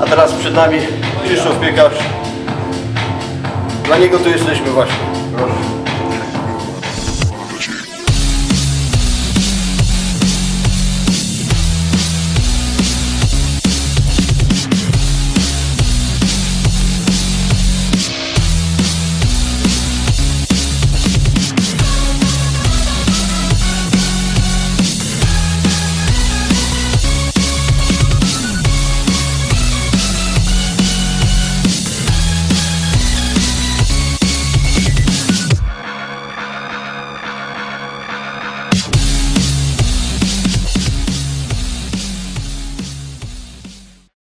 A teraz przed nami Krzysztof Piekarz. Dla niego tu jesteśmy właśnie. Proszę.